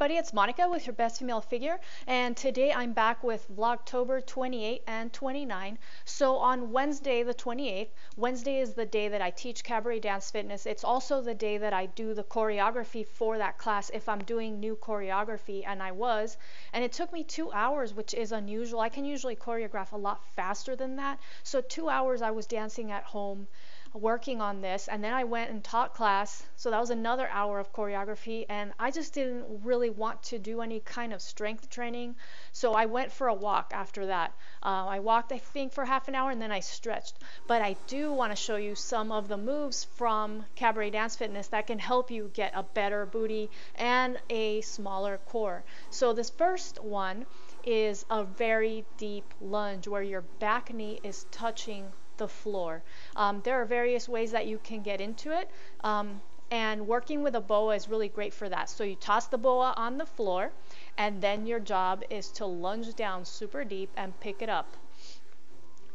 Buddy, it's Monica with your best female figure, and today I'm back with Vlogtober 28 and 29. So on Wednesday, the 28th, Wednesday is the day that I teach cabaret dance fitness. It's also the day that I do the choreography for that class if I'm doing new choreography, and I was. And it took me two hours, which is unusual. I can usually choreograph a lot faster than that. So two hours I was dancing at home working on this and then I went and taught class. So that was another hour of choreography and I just didn't really want to do any kind of strength training. So I went for a walk after that. Uh, I walked I think for half an hour and then I stretched. But I do want to show you some of the moves from cabaret dance fitness that can help you get a better booty and a smaller core. So this first one is a very deep lunge where your back knee is touching the floor. Um, there are various ways that you can get into it. Um, and working with a boa is really great for that. So you toss the boa on the floor and then your job is to lunge down super deep and pick it up.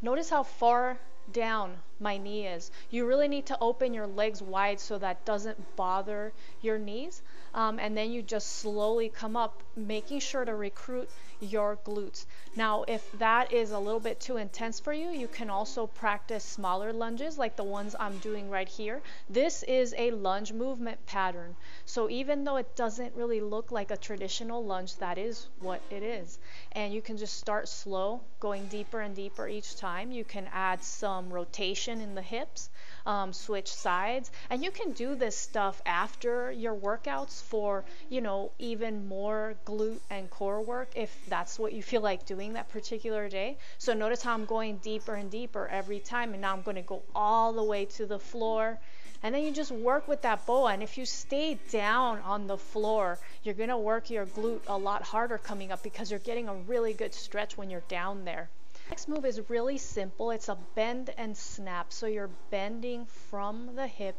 Notice how far down my knee is. You really need to open your legs wide so that doesn't bother your knees. Um, and then you just slowly come up, making sure to recruit your glutes. Now, if that is a little bit too intense for you, you can also practice smaller lunges like the ones I'm doing right here. This is a lunge movement pattern. So even though it doesn't really look like a traditional lunge, that is what it is. And you can just start slow, going deeper and deeper each time. You can add some rotation in the hips, um, switch sides, and you can do this stuff after your workouts for, you know, even more glute and core work if that's what you feel like doing that particular day. So notice how I'm going deeper and deeper every time, and now I'm going to go all the way to the floor. And then you just work with that boa. And if you stay down on the floor, you're going to work your glute a lot harder coming up because you're getting a really good stretch when you're down there. Next move is really simple. It's a bend and snap. So you're bending from the hip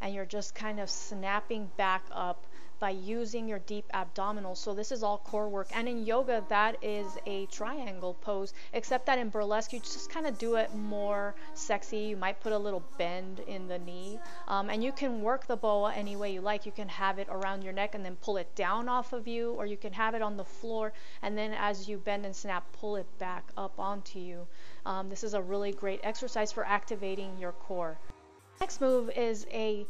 and you're just kind of snapping back up by using your deep abdominals. So this is all core work. And in yoga, that is a triangle pose, except that in burlesque, you just kind of do it more sexy. You might put a little bend in the knee. Um, and you can work the boa any way you like. You can have it around your neck and then pull it down off of you, or you can have it on the floor. And then as you bend and snap, pull it back up onto you. Um, this is a really great exercise for activating your core. Next move is a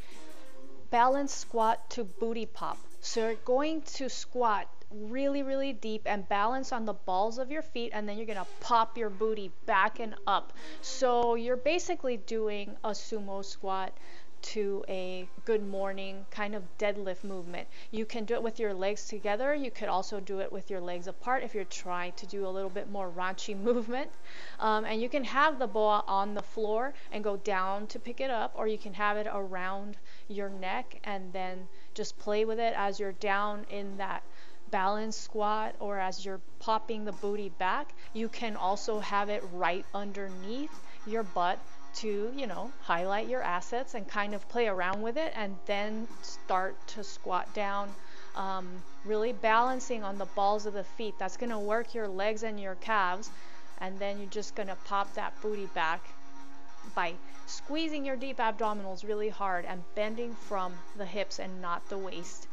balance squat to booty pop. So you're going to squat really, really deep and balance on the balls of your feet, and then you're gonna pop your booty back and up. So you're basically doing a sumo squat to a good morning kind of deadlift movement. You can do it with your legs together. You could also do it with your legs apart if you're trying to do a little bit more raunchy movement. Um, and you can have the boa on the floor and go down to pick it up, or you can have it around your neck and then just play with it as you're down in that balance squat or as you're popping the booty back. You can also have it right underneath your butt to, you know, highlight your assets and kind of play around with it and then start to squat down. Um, really balancing on the balls of the feet. That's going to work your legs and your calves. And then you're just going to pop that booty back by squeezing your deep abdominals really hard and bending from the hips and not the waist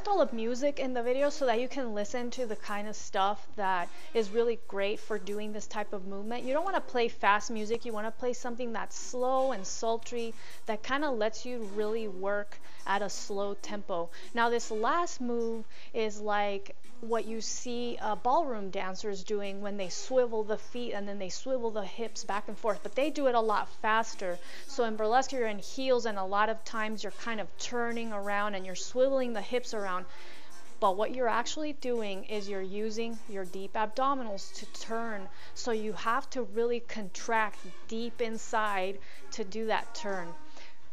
left all the music in the video so that you can listen to the kind of stuff that is really great for doing this type of movement. You don't want to play fast music. You want to play something that's slow and sultry that kind of lets you really work at a slow tempo. Now this last move is like what you see uh, ballroom dancers doing when they swivel the feet and then they swivel the hips back and forth, but they do it a lot faster. So in burlesque, you're in heels, and a lot of times you're kind of turning around and you're swiveling the hips around. But what you're actually doing is you're using your deep abdominals to turn. So you have to really contract deep inside to do that turn.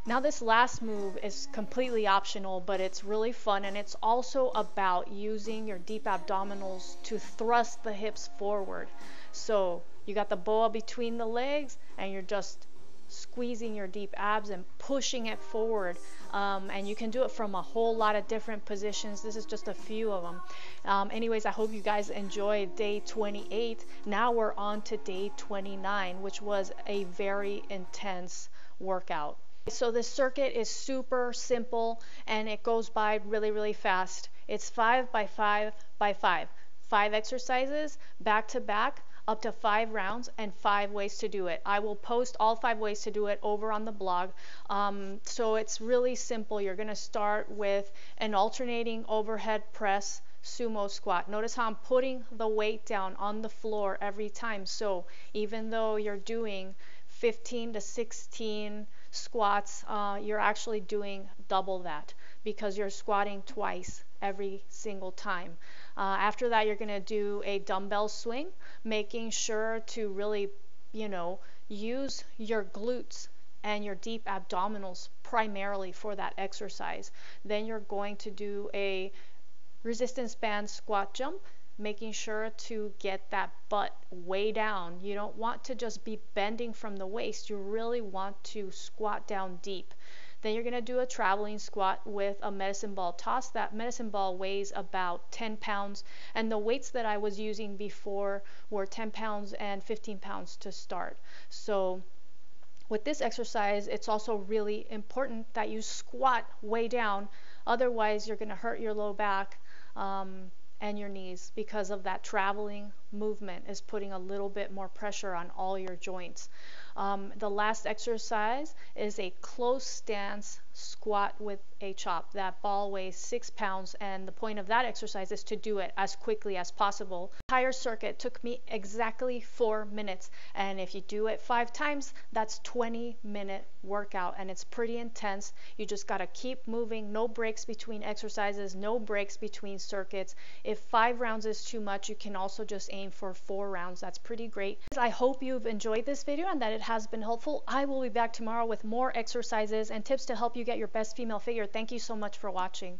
Now this last move is completely optional, but it's really fun and it's also about using your deep abdominals to thrust the hips forward. So you got the boa between the legs and you're just squeezing your deep abs and pushing it forward. Um, and you can do it from a whole lot of different positions. This is just a few of them. Um, anyways, I hope you guys enjoyed day 28. Now we're on to day 29, which was a very intense workout. So this circuit is super simple and it goes by really, really fast. It's five by five by five. Five exercises back to back up to five rounds and five ways to do it. I will post all five ways to do it over on the blog. Um, so it's really simple. You're going to start with an alternating overhead press sumo squat. Notice how I'm putting the weight down on the floor every time. So even though you're doing 15 to 16 squats, uh, you're actually doing double that because you're squatting twice every single time. Uh, after that, you're going to do a dumbbell swing, making sure to really, you know, use your glutes and your deep abdominals primarily for that exercise. Then you're going to do a resistance band squat jump making sure to get that butt way down. You don't want to just be bending from the waist. You really want to squat down deep. Then you're going to do a traveling squat with a medicine ball toss. That medicine ball weighs about 10 pounds, and the weights that I was using before were 10 pounds and 15 pounds to start. So with this exercise, it's also really important that you squat way down. Otherwise, you're going to hurt your low back. Um, and your knees because of that traveling movement is putting a little bit more pressure on all your joints. Um, the last exercise is a close stance squat with a chop. That ball weighs six pounds, and the point of that exercise is to do it as quickly as possible. Entire circuit took me exactly four minutes, and if you do it five times, that's 20 minute workout, and it's pretty intense. You just got to keep moving, no breaks between exercises, no breaks between circuits. If five rounds is too much, you can also just aim for four rounds. That's pretty great. I hope you've enjoyed this video and that it has been helpful. I will be back tomorrow with more exercises and tips to help you get your best female figure. Thank you so much for watching.